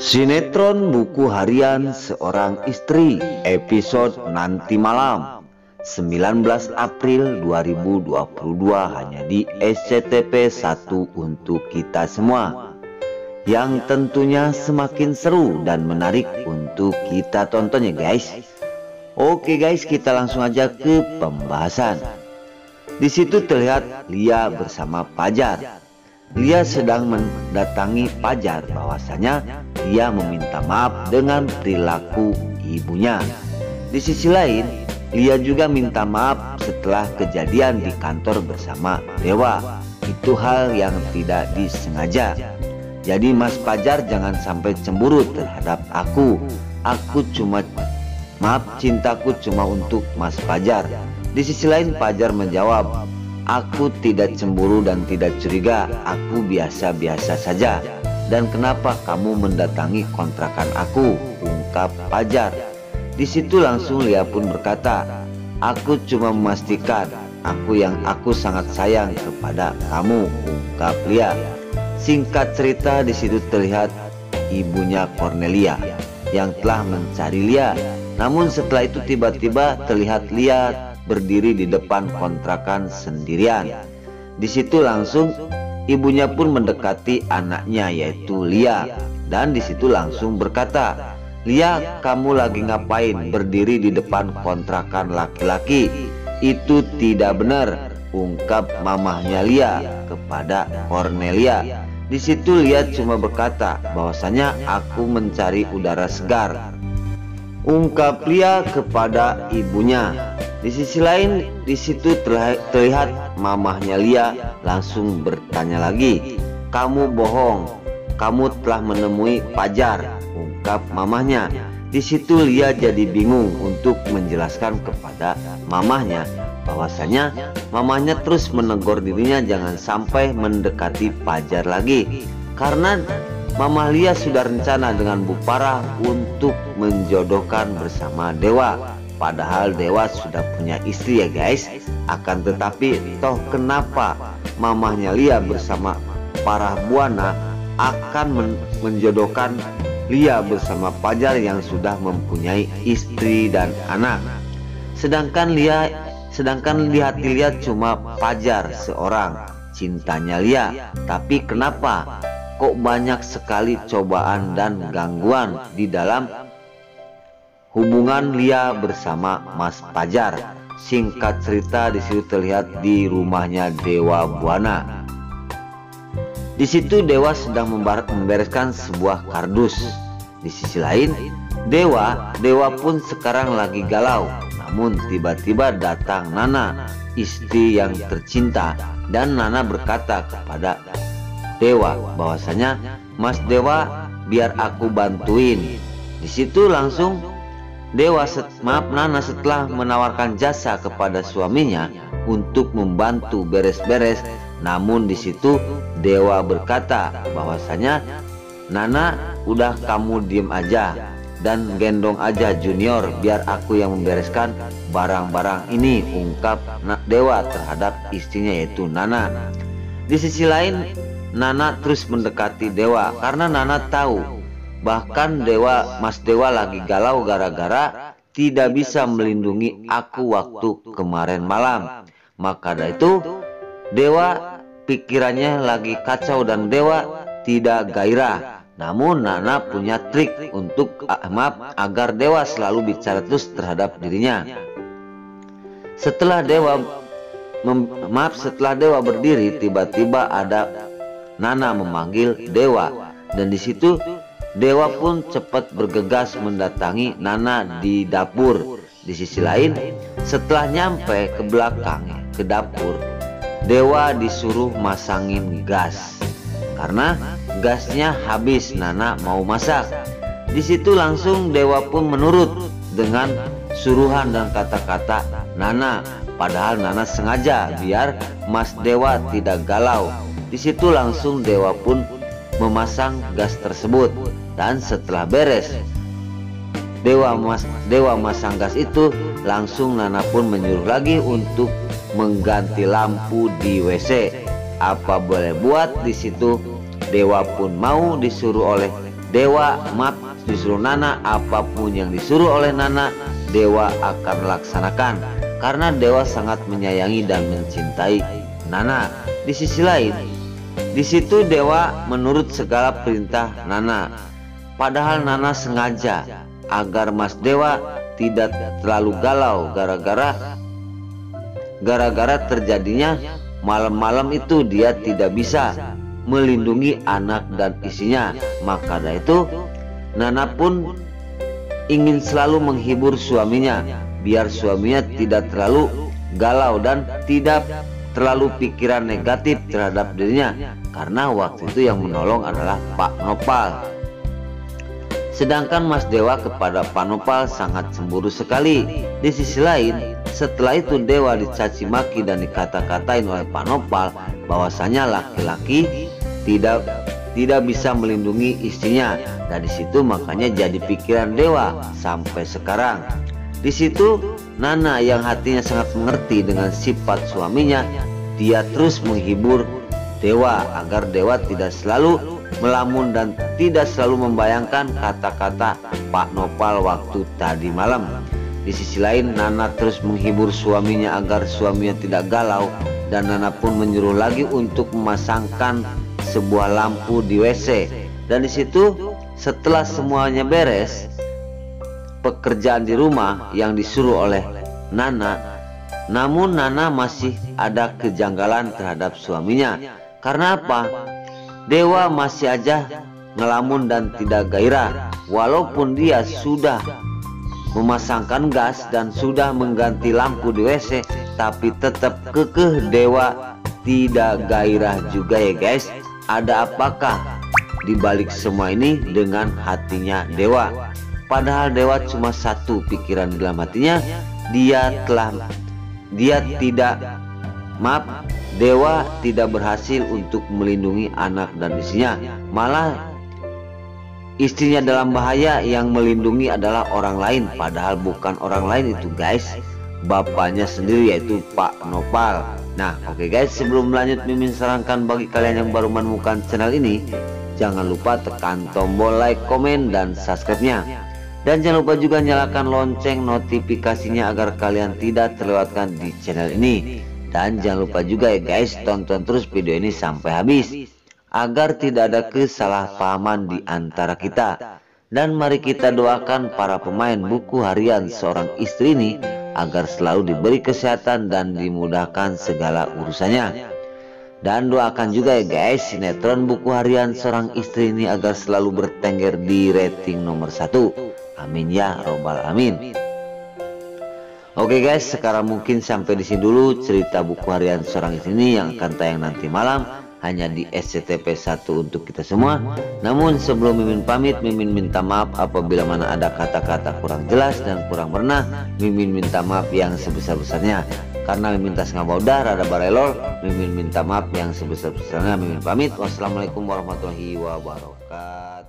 Sinetron buku harian seorang istri episode nanti malam. 19 April 2022 hanya di SCTV 1 untuk kita semua. Yang tentunya semakin seru dan menarik untuk kita tonton ya guys. Oke guys kita langsung aja ke pembahasan. Di situ terlihat Lia bersama Pajar. Lia sedang mendatangi Pajar bahwasanya dia meminta maaf dengan perilaku ibunya. Di sisi lain, Lia juga minta maaf setelah kejadian di kantor bersama Dewa. Itu hal yang tidak disengaja. Jadi Mas Pajar jangan sampai cemburu terhadap aku. Aku cuma maaf cintaku cuma untuk Mas Pajar. Di sisi lain Pajar menjawab, aku tidak cemburu dan tidak curiga. Aku biasa-biasa saja. Dan kenapa kamu mendatangi kontrakan aku? Ungkap Pajar. Di situ langsung Lia pun berkata, Aku cuma memastikan aku yang aku sangat sayang kepada kamu, ungkap Lia. Singkat cerita di situ terlihat ibunya Cornelia yang telah mencari Lia. Namun setelah itu tiba-tiba terlihat Lia berdiri di depan kontrakan sendirian. Di situ langsung Ibunya pun mendekati anaknya yaitu Lia dan di situ langsung berkata, Lia kamu lagi ngapain berdiri di depan kontrakan laki-laki? Itu tidak benar, ungkap mamahnya Lia kepada Cornelia. Di situ Lia cuma berkata bahwasanya aku mencari udara segar. Ungkap Lia kepada ibunya. Di sisi lain, di situ terlihat mamahnya Lia langsung bertanya lagi, "Kamu bohong, kamu telah menemui Pajar," ungkap mamahnya. Di situ Lia jadi bingung untuk menjelaskan kepada mamahnya bahwasanya mamahnya terus menegur dirinya jangan sampai mendekati Pajar lagi. Karena Mama Lia sudah rencana dengan Bu Parah untuk menjodohkan bersama Dewa Padahal Dewa sudah punya istri ya guys. Akan tetapi toh kenapa mamahnya Lia bersama para buana akan men menjodohkan Lia bersama Pajar yang sudah mempunyai istri dan anak? Sedangkan Lia sedangkan Lia cuma Pajar seorang. Cintanya Lia. Tapi kenapa kok banyak sekali cobaan dan gangguan di dalam hubungan Lia bersama Mas Pajar. Singkat cerita di situ terlihat di rumahnya Dewa Buana. Di situ Dewa sedang membereskan sebuah kardus. Di sisi lain, Dewa, Dewa pun sekarang lagi galau. Namun tiba-tiba datang Nana, istri yang tercinta, dan Nana berkata kepada Dewa bahwasanya Mas Dewa biar aku bantuin. Di situ langsung Dewa set, maaf Nana setelah menawarkan jasa kepada suaminya untuk membantu beres-beres. Namun di situ Dewa berkata bahwasanya Nana udah kamu diem aja dan gendong aja Junior biar aku yang membereskan barang-barang ini ungkap Dewa terhadap istrinya yaitu Nana. Di sisi lain Nana terus mendekati Dewa karena Nana tahu Bahkan Dewa Mas Dewa lagi galau gara-gara tidak bisa melindungi aku waktu kemarin malam. Maka dari itu Dewa pikirannya lagi kacau dan Dewa tidak gairah. Namun Nana punya trik untuk maaf agar Dewa selalu bicara terus terhadap dirinya. Setelah Dewa maaf setelah Dewa berdiri tiba-tiba ada Nana memanggil Dewa dan di situ Dewa pun cepat bergegas mendatangi Nana di dapur. Di sisi lain, setelah nyampe ke belakang ke dapur, Dewa disuruh masangin gas karena gasnya habis. Nana mau masak. Di situ langsung Dewa pun menurut dengan suruhan dan kata-kata Nana. Padahal Nana sengaja biar Mas Dewa tidak galau. Di situ langsung Dewa pun memasang gas tersebut dan setelah beres Dewa Mas Dewa masang gas itu langsung Nana pun menyuruh lagi untuk mengganti lampu di WC. Apa boleh buat di situ Dewa pun mau disuruh oleh Dewa maaf disuruh Nana apa pun yang disuruh oleh Nana Dewa akan laksanakan karena Dewa sangat menyayangi dan mencintai Nana. Di sisi lain, di situ Dewa menurut segala perintah Nana. Padahal Nana sengaja agar Mas Dewa tidak terlalu galau gara-gara gara-gara terjadinya malam-malam itu dia tidak bisa melindungi anak dan isinya. Maka dari itu Nana pun ingin selalu menghibur suaminya biar suaminya tidak terlalu galau dan tidak terlalu pikiran negatif terhadap dirinya karena waktu itu yang menolong adalah Pak Nopal. Sedangkan Mas Dewa kepada Pak Nopal sangat cemburu sekali. Di sisi lain, setelah itu Dewa dicaci maki dan dikata-katain oleh Pak Nopal bahwasanya laki-laki tidak tidak bisa melindungi istrinya. Dan di situ makanya jadi pikiran Dewa sampai sekarang. Di situ Nana yang hatinya sangat mengerti dengan sifat suaminya, dia terus menghibur Dewa agar Dewa tidak selalu melamun dan tidak selalu membayangkan kata-kata Pak Nopal waktu tadi malam. Di sisi lain Nana terus menghibur suaminya agar suaminya tidak galau dan Nana pun menyuruh lagi untuk memasangkan sebuah lampu di WC. Dan di situ setelah semuanya beres pekerjaan di rumah yang disuruh oleh Nana namun Nana masih ada kejanggalan terhadap suaminya karena apa? Dewa masih aja ngelamun dan tidak gairah walaupun dia sudah memasangkan gas dan sudah mengganti lampu di WC tapi tetap kekeh Dewa tidak gairah juga ya guys. Ada apakah di balik semua ini dengan hatinya Dewa? Padahal Dewa cuma satu pikiran dalam hatinya dia telah dia tidak maaf Dewa tidak berhasil untuk melindungi anak dan istrinya. Malah istrinya dalam bahaya yang melindungi adalah orang lain. Padahal bukan orang lain itu guys. Bapaknya sendiri yaitu Pak Nopal. Nah oke okay guys. Sebelum lanjut Mimin sarankan bagi kalian yang baru menemukan channel ini jangan lupa tekan tombol like komen dan subscribe nya dan jangan lupa juga nyalakan lonceng notifikasinya agar kalian tidak terlewatkan di channel ini dan jangan lupa juga ya guys tonton terus video ini sampai habis agar tidak ada kesalahpahaman di antara kita. Dan mari kita doakan para pemain buku harian seorang istri ini agar selalu diberi kesehatan dan dimudahkan segala urusannya. Dan doakan juga ya guys sinetron buku harian seorang istri ini agar selalu bertengger di rating nomor satu. Amin ya robbal amin. Oke guys, sekarang mungkin sampai di sini dulu cerita buku harian seorang ini yang akan tayang nanti malam hanya di SCTP 1 untuk kita semua. Namun sebelum Mimin pamit, Mimin minta maaf apabila mana ada kata-kata kurang jelas dan kurang pernah. Mimin minta maaf yang sebesar-besarnya. Karena Mimin tas nggak udah rada barelol, Mimin minta maaf yang sebesar-besarnya. Mimin pamit. Wassalamualaikum warahmatullahi wabarakatuh.